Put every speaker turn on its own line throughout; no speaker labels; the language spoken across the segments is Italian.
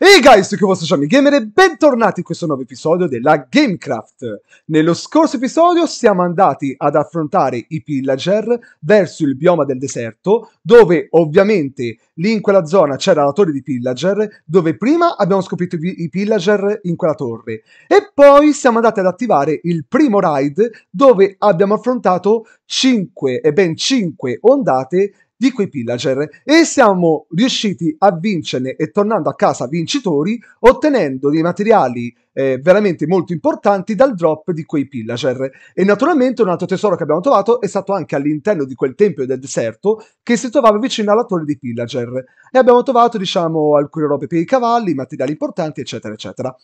Ehi guys, qui vostro Xiaomi Gamer e bentornati in questo nuovo episodio della Gamecraft. Nello scorso episodio siamo andati ad affrontare i pillager verso il bioma del deserto, dove ovviamente lì in quella zona c'era la torre di pillager, dove prima abbiamo scoperto i pillager in quella torre. E poi siamo andati ad attivare il primo raid, dove abbiamo affrontato 5 e ben 5 ondate di quei pillager e siamo riusciti a vincerne e tornando a casa vincitori ottenendo dei materiali eh, veramente molto importanti dal drop di quei pillager. E naturalmente un altro tesoro che abbiamo trovato è stato anche all'interno di quel tempio del deserto che si trovava vicino alla torre di pillager. E abbiamo trovato diciamo alcune robe per i cavalli materiali importanti eccetera eccetera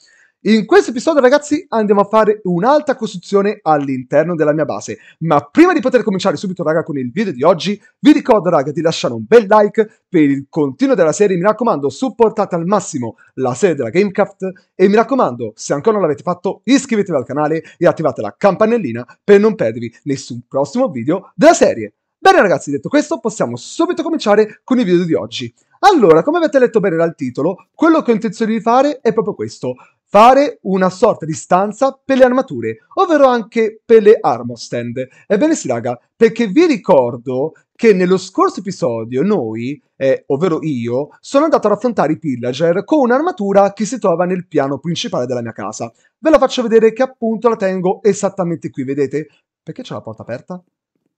in questo episodio, ragazzi, andiamo a fare un'altra costruzione all'interno della mia base. Ma prima di poter cominciare subito, raga, con il video di oggi, vi ricordo, raga, di lasciare un bel like per il continuo della serie. Mi raccomando, supportate al massimo la serie della Gamecraft. E mi raccomando, se ancora non l'avete fatto, iscrivetevi al canale e attivate la campanellina per non perdervi nessun prossimo video della serie. Bene ragazzi, detto questo, possiamo subito cominciare con il video di oggi. Allora, come avete letto bene dal titolo, quello che ho intenzione di fare è proprio questo fare una sorta di stanza per le armature, ovvero anche per le armor stand. Ebbene sì, raga, perché vi ricordo che nello scorso episodio noi, eh, ovvero io, sono andato ad affrontare i pillager con un'armatura che si trova nel piano principale della mia casa. Ve la faccio vedere che appunto la tengo esattamente qui, vedete? Perché c'è la porta aperta?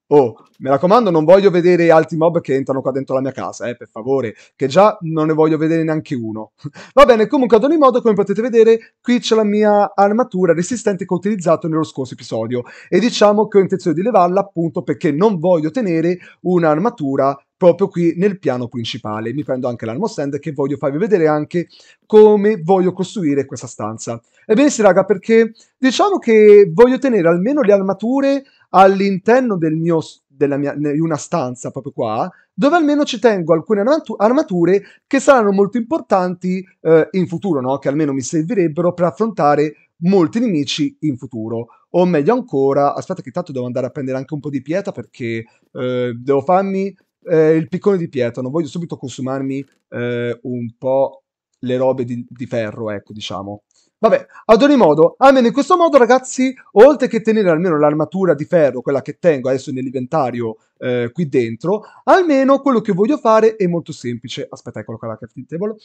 Oh, mi raccomando, non voglio vedere altri mob che entrano qua dentro la mia casa, eh, per favore, che già non ne voglio vedere neanche uno. Va bene, comunque ad ogni modo, come potete vedere, qui c'è la mia armatura resistente che ho utilizzato nello scorso episodio e diciamo che ho intenzione di levarla appunto perché non voglio tenere un'armatura proprio qui nel piano principale. Mi prendo anche l'armo stand che voglio farvi vedere anche come voglio costruire questa stanza. Ebbene sì, raga, perché diciamo che voglio tenere almeno le armature all'interno del mio, della mia, di una stanza proprio qua, dove almeno ci tengo alcune armature che saranno molto importanti eh, in futuro, no? che almeno mi servirebbero per affrontare molti nemici in futuro. O meglio ancora, aspetta che intanto devo andare a prendere anche un po' di pietra perché eh, devo farmi eh, il piccone di pietra, non voglio subito consumarmi eh, un po' le robe di, di ferro, ecco, diciamo. Vabbè, ad ogni modo, almeno in questo modo, ragazzi, oltre che tenere almeno l'armatura di ferro, quella che tengo adesso nell'inventario eh, qui dentro, almeno quello che voglio fare è molto semplice. Aspetta, eccolo qua la crafting table.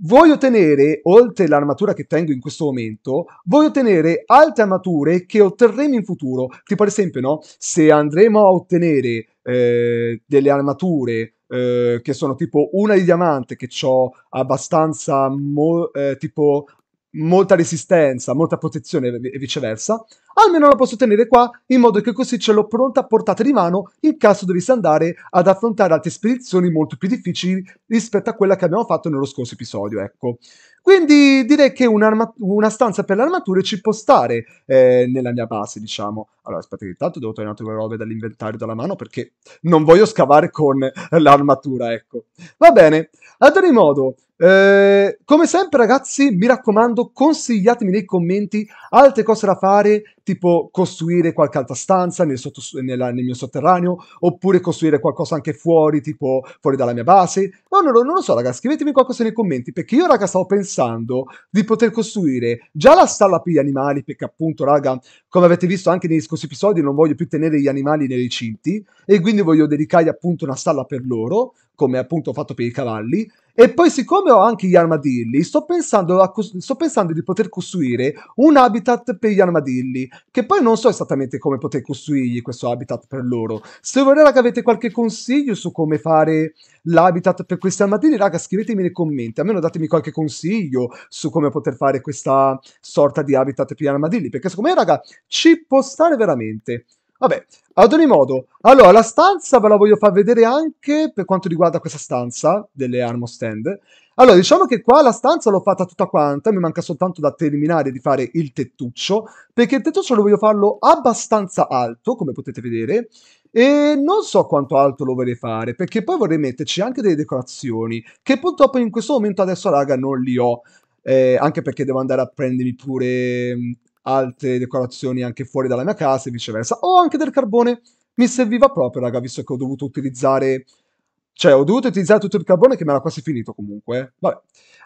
Voglio tenere, oltre l'armatura che tengo in questo momento, voglio tenere altre armature che otterremo in futuro. Tipo ad esempio, no? Se andremo a ottenere eh, delle armature eh, che sono tipo una di diamante che ho abbastanza eh, tipo molta resistenza, molta protezione e viceversa, almeno la posso tenere qua in modo che così ce l'ho pronta a portata di mano in caso dovessi andare ad affrontare altre spedizioni molto più difficili rispetto a quella che abbiamo fatto nello scorso episodio, ecco. Quindi direi che una stanza per le armature ci può stare eh, nella mia base, diciamo. Allora, aspetta che intanto devo togliere le robe dall'inventario dalla mano perché non voglio scavare con l'armatura, ecco. Va bene, ad ogni modo, eh, come sempre ragazzi, mi raccomando, consigliatemi nei commenti altre cose da fare, tipo costruire qualche altra stanza nel, sotto, nella, nel mio sotterraneo, oppure costruire qualcosa anche fuori, tipo fuori dalla mia base. No, no, no, non lo so ragazzi, scrivetemi qualcosa nei commenti, perché io raga stavo pensando di poter costruire già la stalla per gli animali, perché appunto raga, come avete visto anche negli scorsi episodi, non voglio più tenere gli animali nei recinti, e quindi voglio dedicargli appunto una stalla per loro, come appunto ho fatto per i cavalli, e poi, siccome ho anche gli armadilli, sto pensando, a, sto pensando, di poter costruire un habitat per gli armadilli, che poi non so esattamente come poter costruirgli questo habitat per loro. Se vorrei che avete qualche consiglio su come fare l'habitat per questi armadilli, raga, scrivetemi nei commenti, almeno datemi qualche consiglio su come poter fare questa sorta di habitat per gli armadilli, perché secondo me, raga, ci può stare veramente. Vabbè, ad ogni modo, allora la stanza ve la voglio far vedere anche per quanto riguarda questa stanza delle armo stand. Allora, diciamo che qua la stanza l'ho fatta tutta quanta, mi manca soltanto da terminare di fare il tettuccio, perché il tettuccio lo voglio farlo abbastanza alto, come potete vedere, e non so quanto alto lo vorrei fare, perché poi vorrei metterci anche delle decorazioni, che purtroppo in questo momento adesso, raga, non li ho. Eh, anche perché devo andare a prendermi pure altre decorazioni anche fuori dalla mia casa e viceversa. O anche del carbone mi serviva proprio, raga, visto che ho dovuto utilizzare Cioè, ho dovuto utilizzare tutto il carbone che mi era quasi finito comunque. eh. Vabbè.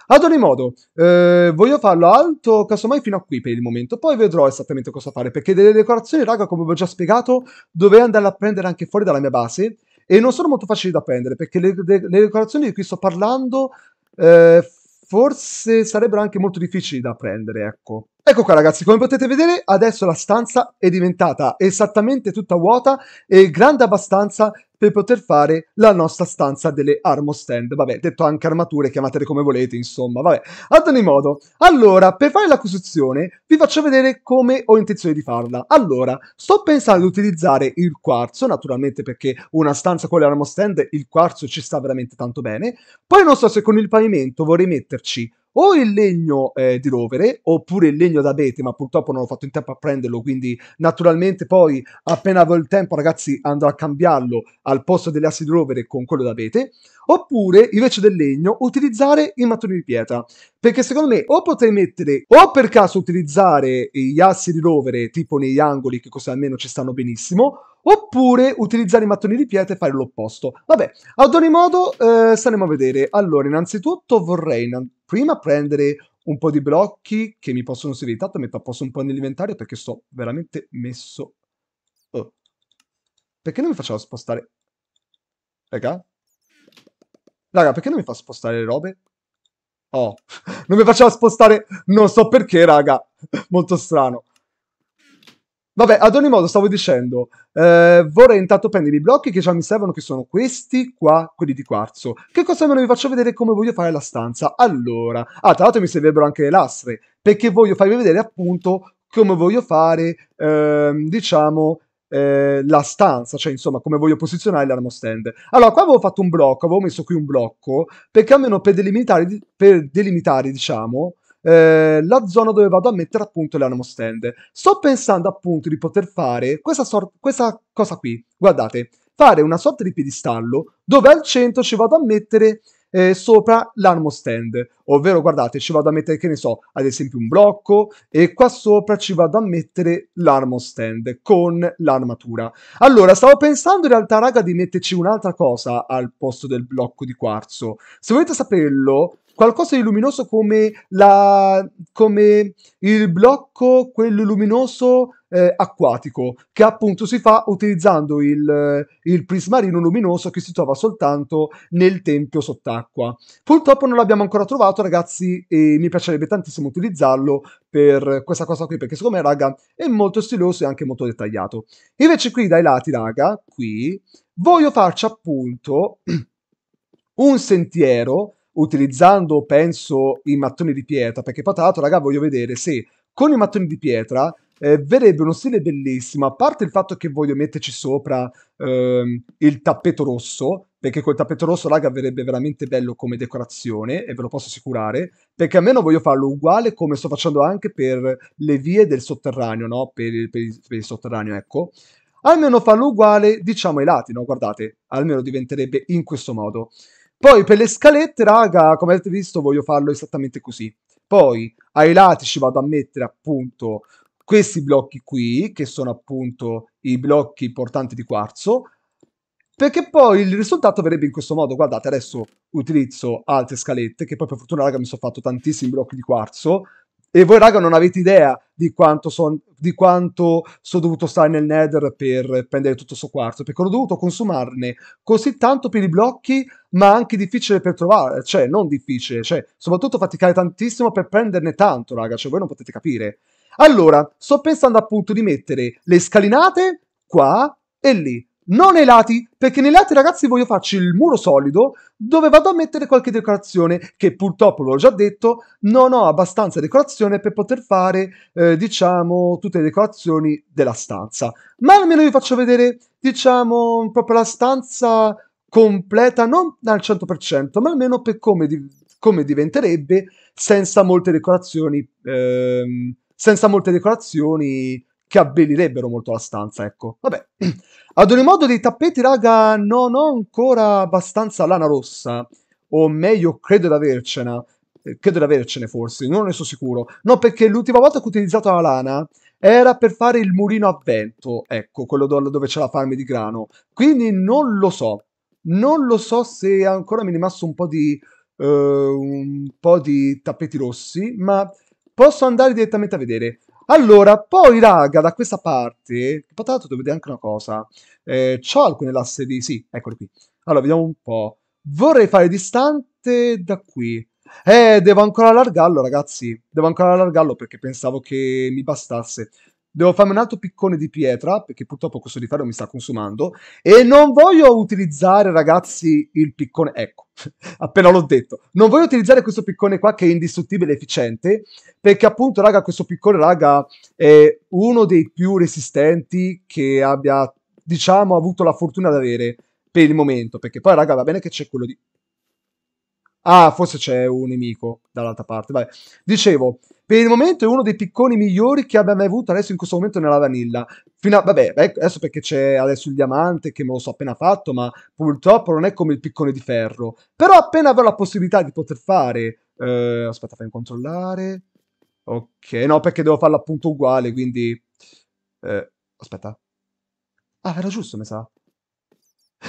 Ad ogni modo, eh, voglio farlo alto, casomai fino a qui per il momento. Poi vedrò esattamente cosa fare. Perché delle decorazioni, raga, come vi ho già spiegato, dovrei andarle a prendere anche fuori dalla mia base. E non sono molto facili da prendere. Perché le, le- le decorazioni di cui sto parlando, eh, forse sarebbero anche molto difficili da prendere, ecco. Ecco qua ragazzi, come potete vedere adesso la stanza è diventata esattamente tutta vuota e grande abbastanza per poter fare la nostra stanza delle armor stand. Vabbè, detto anche armature, chiamatele come volete, insomma, vabbè. Ad ogni modo, allora, per fare la costruzione vi faccio vedere come ho intenzione di farla. Allora, sto pensando di utilizzare il quarzo, naturalmente perché una stanza con le armor stand, il quarzo ci sta veramente tanto bene. Poi non so se con il pavimento vorrei metterci o il legno eh, di rovere oppure il legno d'abete, ma purtroppo non ho fatto in tempo a prenderlo, quindi naturalmente poi appena avrò il tempo ragazzi andrò a cambiarlo al posto delle assi di rovere con quello d'abete, oppure invece del legno utilizzare i mattoni di pietra, perché secondo me o potrei mettere o per caso utilizzare gli assi di rovere tipo negli angoli che così almeno ci stanno benissimo, oppure utilizzare i mattoni di pietra e fare l'opposto. Vabbè, ad ogni modo eh, staremo a vedere. Allora, innanzitutto vorrei prima prendere un po' di blocchi che mi possono servire. Intanto metto a posto un po' nell'inventario perché sto veramente messo... Oh. Perché non mi facciamo spostare... Raga? Raga, perché non mi fa spostare le robe? Oh, non mi faceva spostare... Non so perché, raga. Molto strano. Vabbè, ad ogni modo, stavo dicendo, eh, vorrei intanto prendere i blocchi che già mi servono, che sono questi qua, quelli di quarzo. Che cosa me ne vi faccio vedere come voglio fare la stanza? Allora, ah, tra l'altro mi servirebbero anche le lastre, perché voglio farvi vedere appunto come voglio fare, ehm, diciamo, eh, la stanza, cioè insomma come voglio posizionare l'armo stand. Allora, qua avevo fatto un blocco, avevo messo qui un blocco, perché almeno per delimitare, per delimitare diciamo, eh, la zona dove vado a mettere appunto l'armo stand. Sto pensando appunto di poter fare questa, sor- questa cosa qui, guardate, fare una sorta di piedistallo dove al centro ci vado a mettere eh, sopra l'armo stand, ovvero guardate ci vado a mettere che ne so, ad esempio un blocco e qua sopra ci vado a mettere l'armo stand con l'armatura. Allora, stavo pensando in realtà raga di metterci un'altra cosa al posto del blocco di quarzo. Se volete saperlo, qualcosa di luminoso come, la, come il blocco, quello luminoso eh, acquatico, che appunto si fa utilizzando il, il prismarino luminoso che si trova soltanto nel tempio sott'acqua. Purtroppo non l'abbiamo ancora trovato, ragazzi, e mi piacerebbe tantissimo utilizzarlo per questa cosa qui, perché secondo me, raga, è molto stiloso e anche molto dettagliato. Invece qui dai lati, raga, qui, voglio farci appunto un sentiero utilizzando, penso, i mattoni di pietra, perché poi l'altro, raga, voglio vedere se con i mattoni di pietra eh, verrebbe uno stile bellissimo, a parte il fatto che voglio metterci sopra ehm, il tappeto rosso, perché col tappeto rosso, raga, verrebbe veramente bello come decorazione, e ve lo posso assicurare, perché almeno voglio farlo uguale come sto facendo anche per le vie del sotterraneo, no? Per per il, per il sotterraneo, ecco. Almeno farlo uguale, diciamo, ai lati, no? Guardate, almeno diventerebbe in questo modo. Poi per le scalette, raga, come avete visto, voglio farlo esattamente così. Poi ai lati ci vado a mettere appunto questi blocchi qui, che sono appunto i blocchi portanti di quarzo, perché poi il risultato verrebbe in questo modo. Guardate, adesso utilizzo altre scalette, che poi per fortuna, raga, mi sono fatto tantissimi blocchi di quarzo, e voi, raga, non avete idea di quanto, sono dovuto stare nel nether per prendere tutto questo quarzo, perché ho dovuto consumarne così tanto per i blocchi, ma anche difficile per trovare, cioè, non difficile, cioè, soprattutto faticare tantissimo per prenderne tanto, raga, cioè, voi non potete capire. Allora, sto pensando appunto di mettere le scalinate qua e lì. Non ai lati, perché nei lati, ragazzi, voglio farci il muro solido dove vado a mettere qualche decorazione che purtroppo, l'ho già detto, non ho abbastanza decorazione per poter fare, eh, diciamo, tutte le decorazioni della stanza. Ma almeno vi faccio vedere, diciamo, proprio la stanza completa, non al 100%, ma almeno per come, di- come diventerebbe senza molte decorazioni, ehm, senza molte decorazioni che abbellirebbero molto la stanza, ecco. Vabbè. Ad ogni modo dei tappeti, raga, non ho ancora abbastanza lana rossa. O meglio, credo di avercena. Eh, Credo di avercene forse, non ne sono sicuro. No, perché l'ultima volta che ho utilizzato la lana era per fare il mulino a vento. Ecco, quello do- dove c'è la farm di grano. Quindi non lo so. Non lo so se ancora mi è rimasto un po' di, uh, un po' di tappeti rossi, ma posso andare direttamente a vedere. Allora, poi raga, da questa parte, tra l'altro vedere anche una cosa. Eh, c'ho alcune lasse di... Sì, eccole qui. Allora, vediamo un po'. Vorrei fare distante da qui. Eh, devo ancora allargarlo, ragazzi. Devo ancora allargarlo perché pensavo che mi bastasse. Devo farmi un altro piccone di pietra, perché purtroppo questo di ferro mi sta consumando. E non voglio utilizzare, ragazzi, il piccone... Ecco, appena l'ho detto. Non voglio utilizzare questo piccone qua che è indistruttibile e efficiente, perché appunto, raga, questo piccone, raga, è uno dei più resistenti che abbia, diciamo, avuto la fortuna di avere per il momento. Perché poi, raga, va bene che c'è quello di... Ah, forse c'è un nemico dall'altra parte. Vabbè. Dicevo, per il momento è uno dei picconi migliori che abbia mai avuto adesso in questo momento nella vanilla. Fino a, vabbè, adesso perché c'è adesso il diamante che me lo so appena fatto, ma purtroppo non è come il piccone di ferro. Però appena avrò la possibilità di poter fare... Eh, aspetta, fammi controllare. Ok, no, perché devo farlo appunto uguale, quindi... Eh, aspetta. Ah, era giusto, mi sa.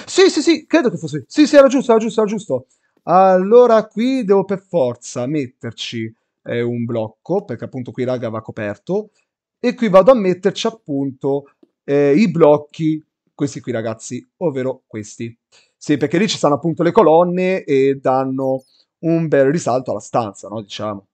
Sì, sì, sì, credo che fosse... Sì, sì, era giusto, era giusto, era giusto. Allora qui devo per forza metterci eh, un blocco, perché appunto qui raga va coperto, e qui vado a metterci appunto eh, i blocchi, questi qui ragazzi, ovvero questi. Sì, perché lì ci stanno appunto le colonne e danno un bel risalto alla stanza, no? Diciamo.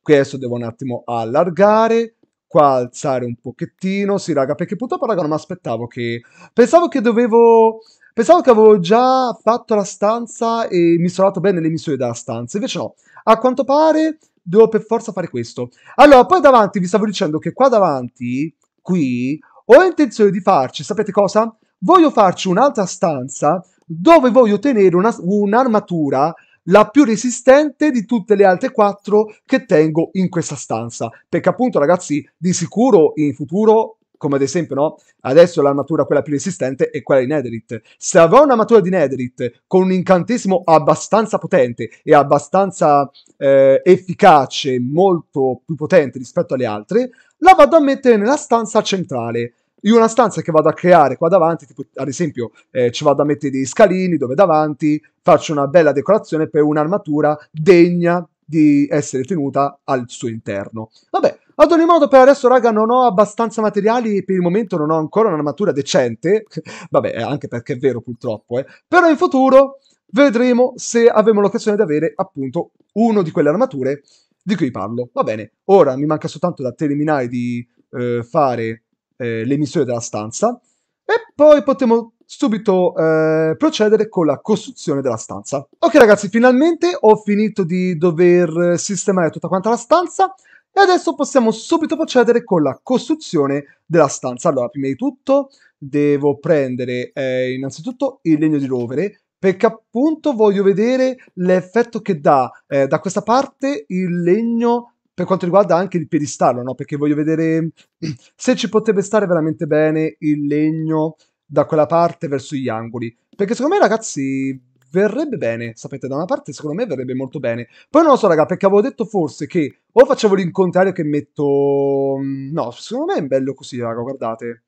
Qui adesso devo un attimo allargare, qua alzare un pochettino, sì raga, perché purtroppo raga non mi aspettavo che... Pensavo che dovevo Pensavo che avevo già fatto la stanza e mi sono dato bene le missioni della stanza, invece no. A quanto pare devo per forza fare questo. Allora, poi davanti vi stavo dicendo che qua davanti, qui, ho intenzione di farci, sapete cosa? Voglio farci un'altra stanza dove voglio tenere un'armatura la più resistente di tutte le altre quattro che tengo in questa stanza. Perché appunto, ragazzi, di sicuro in futuro come ad esempio, no? Adesso l'armatura quella più resistente è quella di Netherite. Se avrò un'armatura di Netherite con un incantesimo abbastanza potente e abbastanza eh, efficace, molto più potente rispetto alle altre, la vado a mettere nella stanza centrale. In una stanza che vado a creare qua davanti, tipo, ad esempio, eh, ci vado a mettere dei scalini dove davanti faccio una bella decorazione per un'armatura degna di essere tenuta al suo interno. Vabbè, ad ogni modo, per adesso, raga, non ho abbastanza materiali per il momento non ho ancora un'armatura decente. Vabbè, anche perché è vero, purtroppo, eh. Però in futuro vedremo se avremo l'occasione di avere, appunto, uno di quelle armature di cui parlo. Va bene, ora mi manca soltanto da terminare di eh, fare eh, le missioni della stanza e poi potremo subito eh, procedere con la costruzione della stanza. Ok ragazzi, finalmente ho finito di dover sistemare tutta quanta la stanza. E adesso possiamo subito procedere con la costruzione della stanza. Allora, prima di tutto devo prendere eh, innanzitutto il legno di rovere, perché appunto voglio vedere l'effetto che dà eh, da questa parte il legno per quanto riguarda anche il piedistallo, no? Perché voglio vedere se ci potrebbe stare veramente bene il legno da quella parte verso gli angoli. Perché secondo me, ragazzi, verrebbe bene, sapete, da una parte secondo me verrebbe molto bene. Poi non lo so, raga, perché avevo detto forse che o facevo l'incontrario che metto... Mm, no, secondo me è bello così, raga, guardate.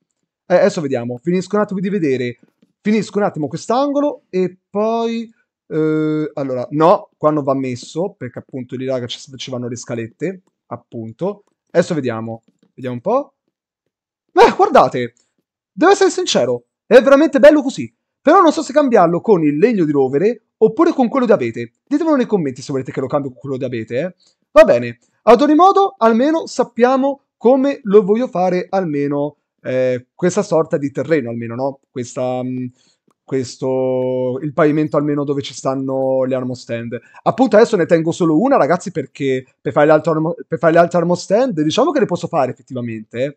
Eh, adesso vediamo, finisco un attimo di vedere, finisco un attimo quest'angolo e poi... Eh, allora, no, qua non va messo, perché appunto lì, raga, ci, ci vanno le scalette, appunto. Adesso vediamo, vediamo un po'. Beh, guardate, devo essere sincero, è veramente bello così. Però non so se cambiarlo con il legno di rovere oppure con quello di abete. Ditemelo nei commenti se volete che lo cambio con quello di abete, eh. Va bene. Ad ogni modo, almeno sappiamo come lo voglio fare almeno eh, questa sorta di terreno, almeno, no? Questa... Mh, mm, questo, il pavimento almeno dove ci stanno le armo stand. Appunto adesso ne tengo solo una, ragazzi, perché per fare le altre armo, fare le altre armo stand, diciamo che le posso fare effettivamente, eh.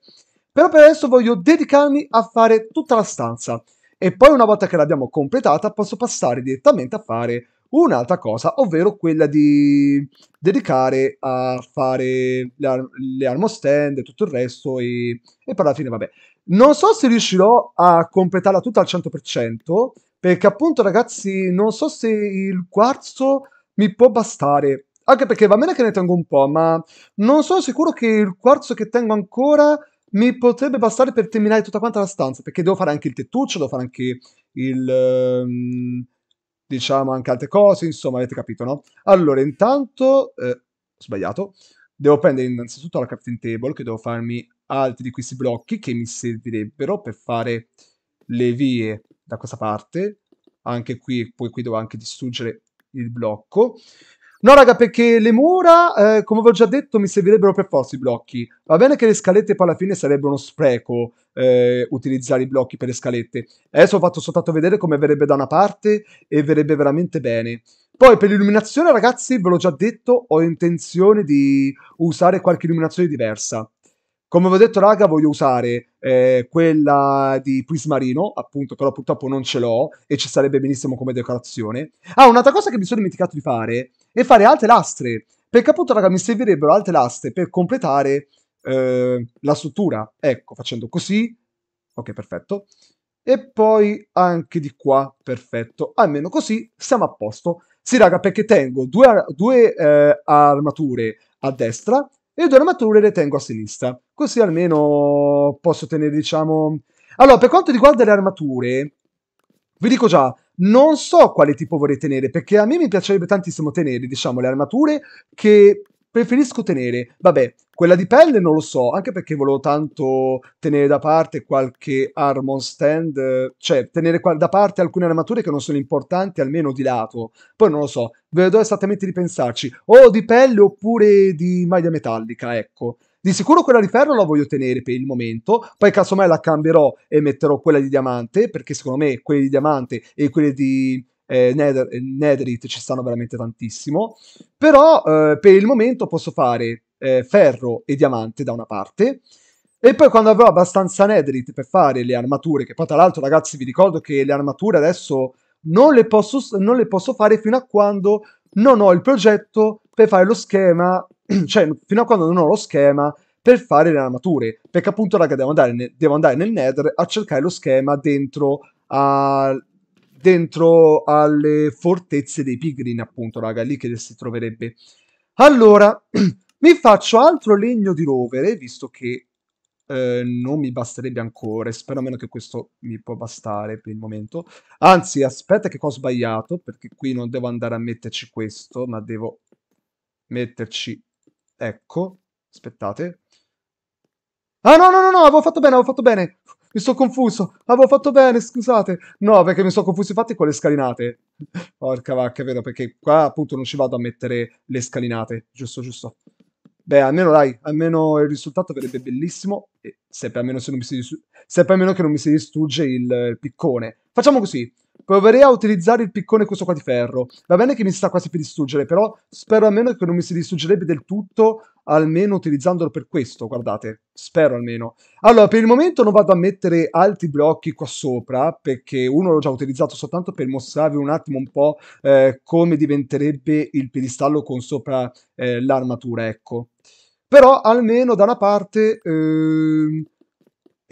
Però per adesso voglio dedicarmi a fare tutta la stanza e poi una volta che l'abbiamo completata posso passare direttamente a fare un'altra cosa, ovvero quella di dedicare a fare le, ar- le armo stand e tutto il resto e, e poi alla fine vabbè. Non so se riuscirò a completarla tutta al 100% perché appunto ragazzi non so se il quarzo mi può bastare anche perché va bene che ne tengo un po', ma non sono sicuro che il quarzo che tengo ancora mi potrebbe bastare per terminare tutta quanta la stanza, perché devo fare anche il tettuccio, devo fare anche il... ehm, diciamo anche altre cose, insomma, avete capito, no? Allora, intanto... eh, sbagliato. Devo prendere innanzitutto la crafting table, che devo farmi altri di questi blocchi che mi servirebbero per fare le vie da questa parte. Anche qui, poi qui devo anche distruggere il blocco. No, raga, perché le mura, eh, come vi ho già detto, mi servirebbero per forza i blocchi. Va bene che le scalette poi alla fine sarebbe uno spreco eh, utilizzare i blocchi per le scalette. Adesso ho fatto soltanto vedere come verrebbe da una parte e verrebbe veramente bene. Poi per l'illuminazione, ragazzi, ve l'ho già detto, ho intenzione di usare qualche illuminazione diversa. Come vi ho detto, raga, voglio usare eh, quella di Prismarino, appunto, però purtroppo non ce l'ho e ci sarebbe benissimo come decorazione. Ah, un'altra cosa che mi sono dimenticato di fare è fare altre lastre, perché appunto, raga, mi servirebbero altre lastre per completare eh, la struttura. Ecco, facendo così. Ok, perfetto. E poi anche di qua, perfetto. Almeno così siamo a posto. Sì, raga, perché tengo due, due eh, armature a destra e due armature le tengo a sinistra. Così almeno posso tenere, diciamo... Allora, per quanto riguarda le armature, vi dico già, non so quale tipo vorrei tenere, perché a me mi piacerebbe tantissimo tenere, diciamo, le armature che preferisco tenere. Vabbè, quella di pelle non lo so, anche perché volevo tanto tenere da parte qualche armor stand, cioè tenere da parte alcune armature che non sono importanti, almeno di lato. Poi non lo so, vedo esattamente di pensarci. O di pelle oppure di maglia metallica, ecco. Di sicuro quella di ferro la voglio tenere per il momento, poi casomai la cambierò e metterò quella di diamante, perché secondo me quelle di diamante e quelle di eh, Nether, eh, Netherite ci stanno veramente tantissimo, però eh, per il momento posso fare eh, ferro e diamante da una parte, e poi quando avrò abbastanza Netherite per fare le armature, che poi tra l'altro ragazzi vi ricordo che le armature adesso non le posso, non le posso fare fino a quando non ho il progetto per fare lo schema, cioè fino a quando non ho lo schema per fare le armature, perché appunto raga devo andare, ne, devo andare nel Nether a cercare lo schema dentro a, dentro alle fortezze dei Pigrin, appunto, raga, lì che si troverebbe. Allora, mi faccio altro legno di rovere, visto che eh, non mi basterebbe ancora, spero almeno che questo mi può bastare per il momento. Anzi, aspetta che ho sbagliato, perché qui non devo andare a metterci questo, ma devo metterci... Ecco, aspettate. Ah, no, no, no, no, avevo fatto bene, avevo fatto bene. Mi sto confuso. Avevo fatto bene, scusate. No, perché mi sono confuso infatti con le scalinate. Porca vacca, è vero, perché qua appunto non ci vado a mettere le scalinate. Giusto, giusto. Beh, almeno dai, almeno il risultato verrebbe bellissimo. E sempre almeno, se non mi si, sempre almeno che non mi si distrugge il, il piccone. Facciamo così. Proverei a utilizzare il piccone questo qua di ferro. Va bene che mi sta quasi per distruggere, però spero almeno che non mi si distruggerebbe del tutto, almeno utilizzandolo per questo, guardate. Spero almeno. Allora, per il momento non vado a mettere altri blocchi qua sopra, perché uno l'ho già utilizzato soltanto per mostrarvi un attimo un po' eh, come diventerebbe il piedistallo con sopra eh, l'armatura, ecco. Però almeno da una parte... Eh,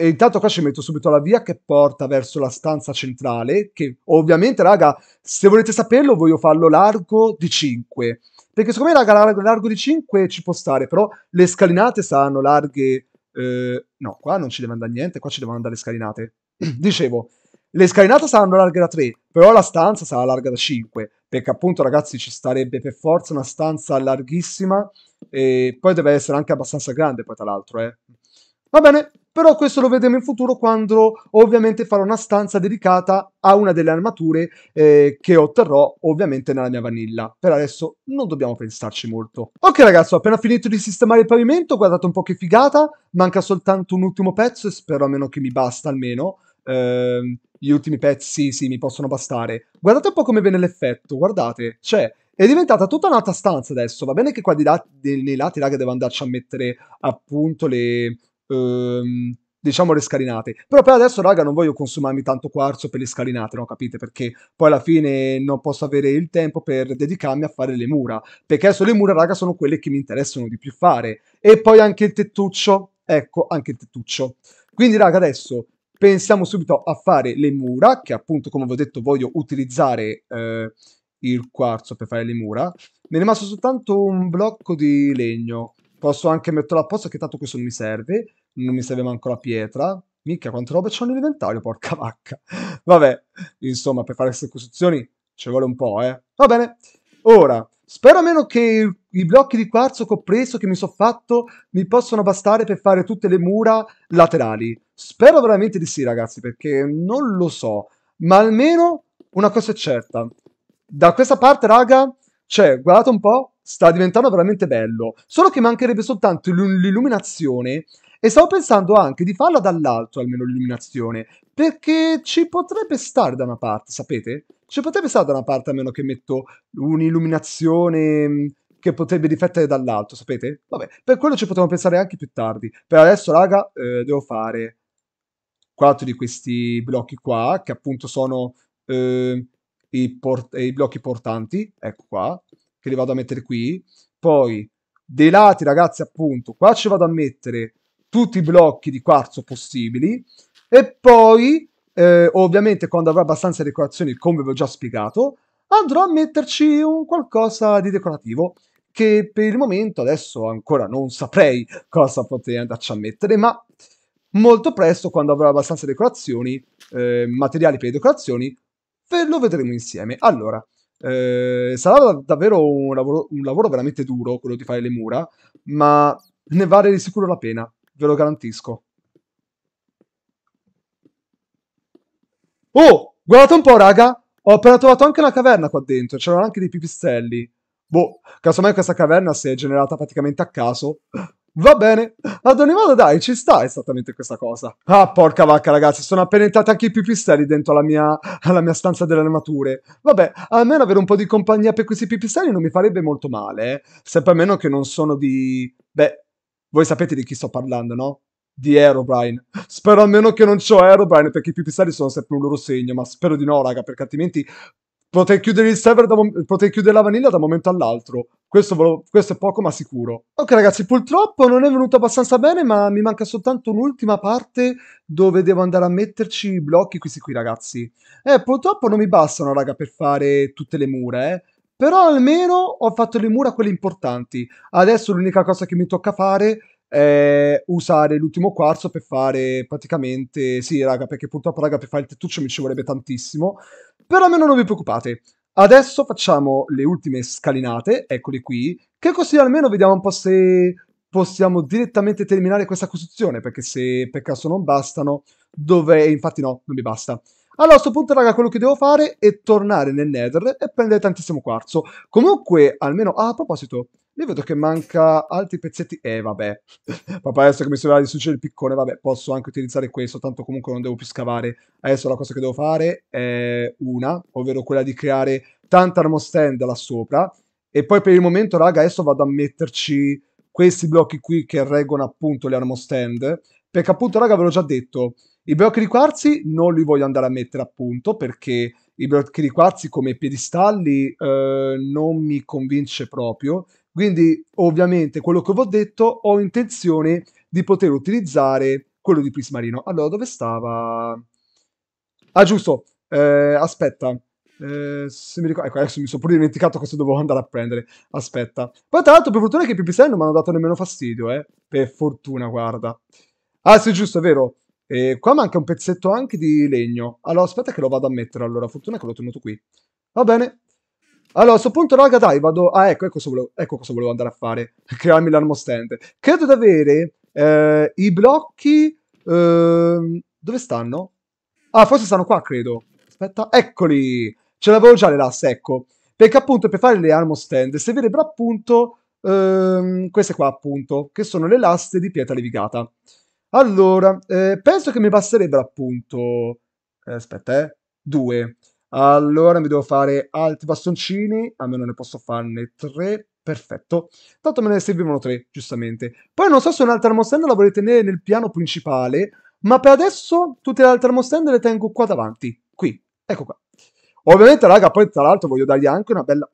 e intanto qua ci metto subito la via che porta verso la stanza centrale, che ovviamente, raga, se volete saperlo, voglio farlo largo di 5. Perché secondo me, raga, largo, di 5 ci può stare, però le scalinate saranno larghe... Eh, no, qua non ci deve andare niente, qua ci devono andare le scalinate. Dicevo, le scalinate saranno larghe da 3, però la stanza sarà larga da 5, perché appunto, ragazzi, ci starebbe per forza una stanza larghissima e poi deve essere anche abbastanza grande, poi tra l'altro, eh. Va bene, però questo lo vedremo in futuro quando ovviamente farò una stanza dedicata a una delle armature eh, che otterrò ovviamente nella mia vanilla. Per adesso non dobbiamo pensarci molto. Ok ragazzi, ho appena finito di sistemare il pavimento, guardate un po' che figata, manca soltanto un ultimo pezzo e spero almeno che mi basta almeno. Eh, gli ultimi pezzi sì, mi possono bastare. Guardate un po' come viene l'effetto, guardate, cioè è diventata tutta un'altra stanza adesso. Va bene che qua lati, nei lati, raga, devo andarci a mettere appunto le, ehm, diciamo le scalinate. Però per adesso, raga, non voglio consumarmi tanto quarzo per le scalinate, no? Capite? Perché poi alla fine non posso avere il tempo per dedicarmi a fare le mura. Perché adesso le mura, raga, sono quelle che mi interessano di più fare. E poi anche il tettuccio. Ecco, anche il tettuccio. Quindi, raga, adesso pensiamo subito a fare le mura, che appunto, come vi ho detto, voglio utilizzare eh, il quarzo per fare le mura. Mi è rimasto soltanto un blocco di legno. Posso anche metterlo a posto, che tanto questo non mi serve. Non mi serve manco la pietra. Mica, quante robe c'ho nell'inventario, porca vacca. Vabbè, insomma, per fare queste costruzioni ci vuole un po', eh. Va bene. Ora, spero almeno che i blocchi di quarzo che ho preso, che mi sono fatto, mi possano bastare per fare tutte le mura laterali. Spero veramente di sì, ragazzi, perché non lo so. Ma almeno una cosa è certa. Da questa parte, raga, cioè, guardate un po', sta diventando veramente bello. Solo che mancherebbe soltanto l'illuminazione e stavo pensando anche di farla dall'alto, almeno l'illuminazione, perché ci potrebbe stare da una parte, sapete? Ci potrebbe stare da una parte a meno che metto un'illuminazione mm, che potrebbe difettere dall'alto, sapete? Vabbè, per quello ci potremmo pensare anche più tardi. Per adesso, raga, eh, devo fare quattro di questi blocchi qua, che appunto sono eh, i, i blocchi portanti, ecco qua, che li vado a mettere qui. Poi, dei lati, ragazzi, appunto, qua ci vado a mettere tutti i blocchi di quarzo possibili. E poi eh, ovviamente quando avrò abbastanza decorazioni come vi ho già spiegato andrò a metterci un qualcosa di decorativo che per il momento adesso ancora non saprei cosa potrei andarci a mettere ma molto presto quando avrò abbastanza decorazioni eh, materiali per le decorazioni lo vedremo insieme. Allora eh, sarà davvero un lavoro, un lavoro veramente duro quello di fare le mura ma ne vale di sicuro la pena ve lo garantisco. Oh, guardate un po', raga! Ho appena trovato anche una caverna qua dentro, c'erano anche dei pipistrelli. Boh, casomai questa caverna si è generata praticamente a caso. Va bene, ad ogni modo dai, ci sta esattamente questa cosa. Ah, porca vacca ragazzi, sono appena entrati anche i pipistrelli dentro la mia, alla mia stanza delle armature. Vabbè, almeno avere un po' di compagnia per questi pipistrelli non mi farebbe molto male, eh. Se per meno che non sono di... Beh, voi sapete di chi sto parlando, no? Di Aerobrine. Spero almeno che non c'ho Aerobrine perché i pipistrelli sono sempre un loro segno, ma spero di no, raga, perché altrimenti potrei chiudere il server, potrei chiudere la vaniglia da un momento all'altro. Questo, questo, è poco ma sicuro. Ok ragazzi, purtroppo non è venuto abbastanza bene, ma mi manca soltanto un'ultima parte dove devo andare a metterci i blocchi questi qui ragazzi. Eh, purtroppo non mi bastano raga per fare tutte le mura, eh. Però almeno ho fatto le mura quelle importanti. Adesso l'unica cosa che mi tocca fare è usare l'ultimo quarzo per fare praticamente... Sì, raga, perché purtroppo, raga, per fare il tettuccio mi ci vorrebbe tantissimo. Però almeno non vi preoccupate. Adesso facciamo le ultime scalinate, eccole qui, che così almeno vediamo un po' se possiamo direttamente terminare questa costruzione, perché se per caso non bastano, dove... Infatti no, non mi basta. Allora, a questo punto, raga, quello che devo fare è tornare nel Nether e prendere tantissimo quarzo. Comunque, almeno... Ah, a proposito, io vedo che manca altri pezzetti... Eh, vabbè. Papà, adesso che mi sembra di succedere il piccone, vabbè, posso anche utilizzare questo, tanto comunque non devo più scavare. Adesso la cosa che devo fare è una, ovvero quella di creare tanta armostand là sopra. E poi per il momento, raga, adesso vado a metterci questi blocchi qui che reggono appunto le armostand. Perché appunto, raga, ve l'ho già detto i blocchi di quarzi non li voglio andare a mettere appunto perché i blocchi di quarzi come piedistalli eh, non mi convince proprio. Quindi ovviamente quello che vi ho detto ho intenzione di poter utilizzare quello di Prismarino. Allora dove stava? Ah giusto, eh, aspetta. Eh, ricordo, ecco, adesso mi sono pure dimenticato cosa dovevo andare a prendere. Aspetta. Poi, tra l'altro, per fortuna che i pipistrelli non mi hanno dato nemmeno fastidio, eh. Per fortuna, guarda. Ah, sì, giusto, è vero. E qua manca un pezzetto anche di legno. Allora, aspetta che lo vado a mettere, allora. Fortuna che l'ho tenuto qui. Va bene. Allora, a questo punto, raga, dai, vado... Ah, ecco, ecco cosa volevo, ecco cosa volevo andare a fare. Crearmi l'armo stand. Credo di avere eh, i blocchi... Eh, dove stanno? Ah, forse stanno qua, credo. Aspetta, eccoli! Ce l'avevo già le lasse, ecco. Perché appunto per fare le armo stand servirebbero appunto ehm, queste qua, appunto, che sono le laste di pietra levigata. Allora, eh, penso che mi basterebbero appunto... Eh, aspetta, eh. Due. Allora mi devo fare altri bastoncini, almeno ne posso farne tre. Perfetto. Tanto me ne servivano tre, giustamente. Poi non so se un'altra armostenda la volete tenere nel piano principale, ma per adesso tutte le altre armostende le tengo qua davanti. Qui. Ecco qua. Ovviamente, raga, poi tra l'altro voglio dargli anche una bella...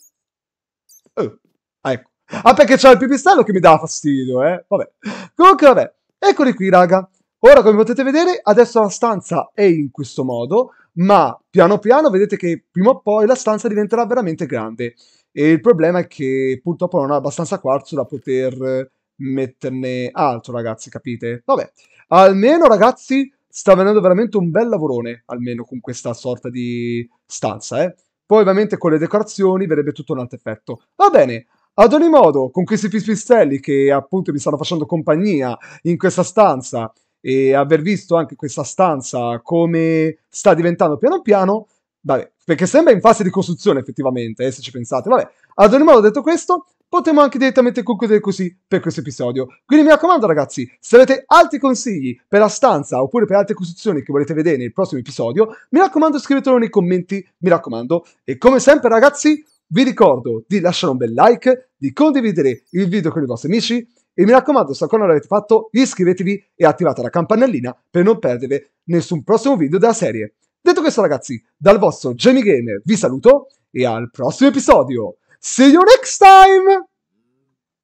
Oh, ecco. Ah, perché c'è il pipistrello che mi dà fastidio, eh? Vabbè. Comunque, vabbè. Eccoli qui, raga. Ora, come potete vedere, adesso la stanza è in questo modo, ma piano piano vedete che prima o poi la stanza diventerà veramente grande. E il problema è che purtroppo non ho abbastanza quarzo da poter metterne altro, ragazzi, capite? Vabbè, almeno, ragazzi, sta venendo veramente un bel lavorone, almeno con questa sorta di stanza, eh. Poi, ovviamente, con le decorazioni verrebbe tutto un altro effetto. Va bene, ad ogni modo, con questi pipistrelli che appunto mi stanno facendo compagnia in questa stanza e aver visto anche questa stanza come sta diventando piano piano, vabbè, perché sembra in fase di costruzione effettivamente, eh, se ci pensate, vabbè. Ad ogni modo, detto questo, potremo anche direttamente concludere così per questo episodio. Quindi mi raccomando ragazzi, se avete altri consigli per la stanza oppure per altre costruzioni che volete vedere nel prossimo episodio, mi raccomando scrivetelo nei commenti, mi raccomando. E come sempre ragazzi, vi ricordo di lasciare un bel like, di condividere il video con i vostri amici e mi raccomando, se ancora non l'avete fatto, iscrivetevi e attivate la campanellina per non perdere nessun prossimo video della serie. Detto questo ragazzi, dal vostro Jamie Gamer vi saluto e al prossimo episodio. See you next time!